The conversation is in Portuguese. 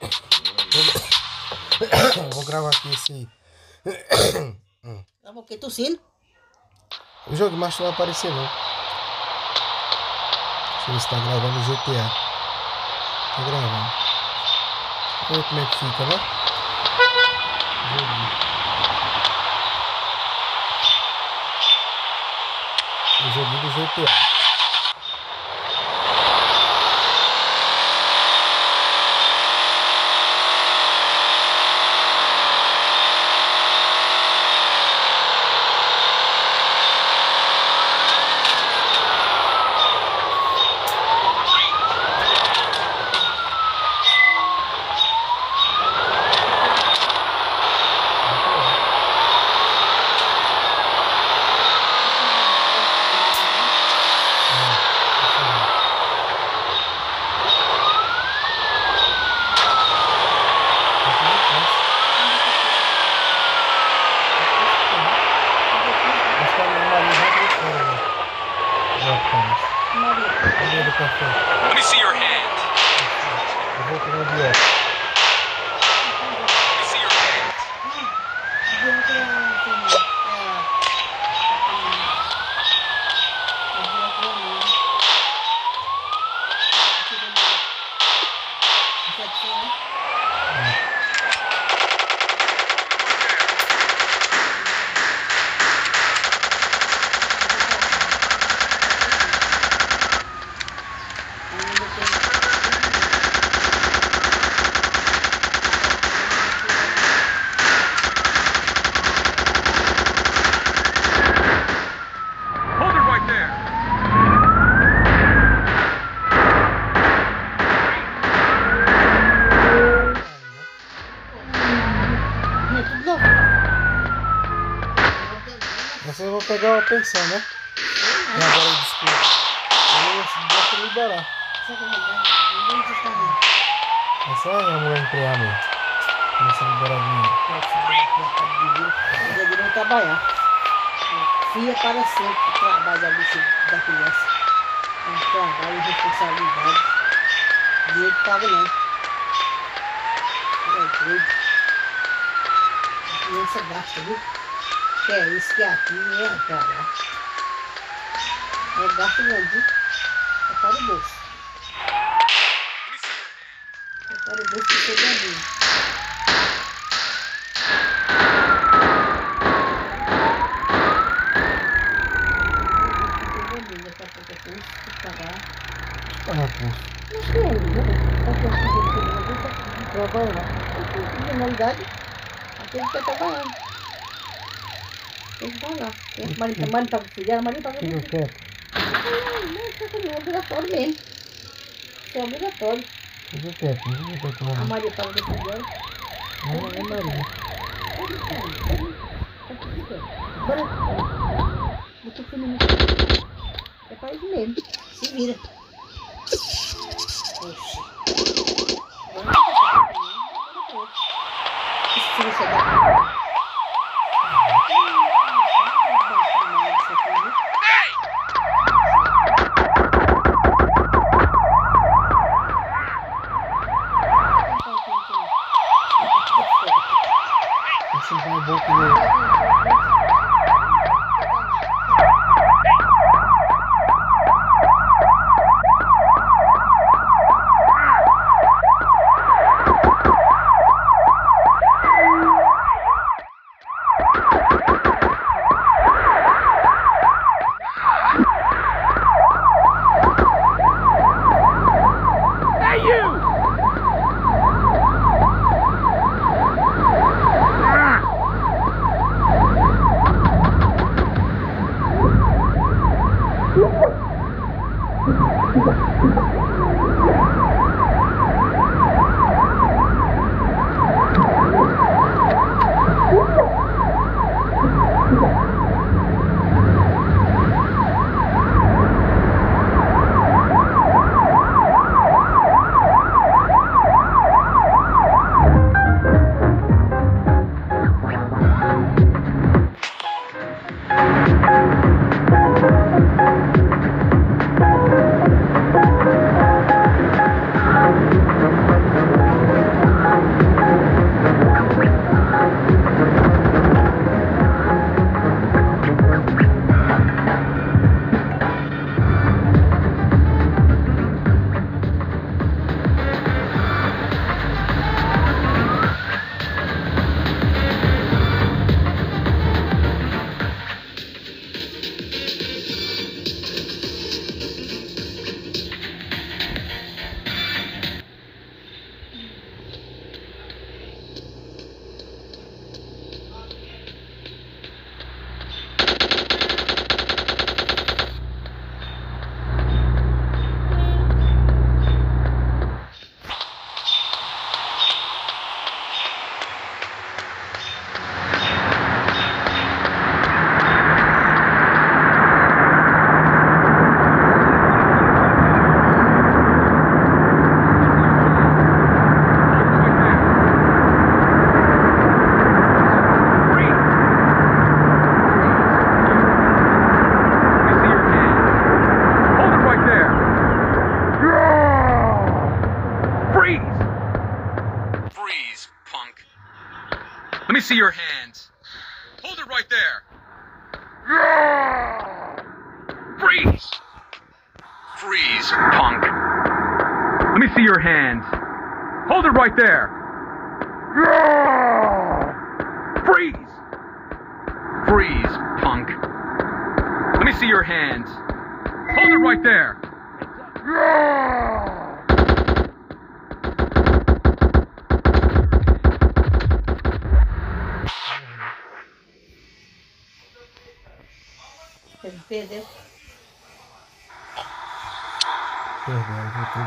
Vou, gravar aqui esse. Tava o quê? Tossindo? O jogo, mas não vai aparecer não. Deixa eu ver se tá gravando o GTA. Tá gravando. Vamos ver como é que fica, né? O joguinho do GTA. Maria do Essa eu vou pegar a pensão, né? E agora desculpa. Eu deixa eu liberar. Essa é a mulher empregada mesmo. Começa a liberar dinheiro. Já deveriam trabalhar. Filha para sempre, trabalho ali da criança. É um trabalho e responsabilidade. Dinheiro paga não. É doido. A criança gasta, viu? Que é isso, que é aquilo, é pra lá. É gasto grande? É para o bolso. É para o bolso que pagar. Na pulso. Não sei ainda, né? Com a filha de segunda vez, tá trabalhando. Tem mentalidade, aquele que tá trabalhando. Filho, a Maria paga o Fica filho. quieto. Não, é obrigatório mesmo. Isso é see your hands. Hold it right there. Freeze! Freeze, punk. Let me see your hands. Hold it right there. Freeze! Freeze, punk. Let me see your hands. Hold it right there. Você fez, Verdade, eu tô-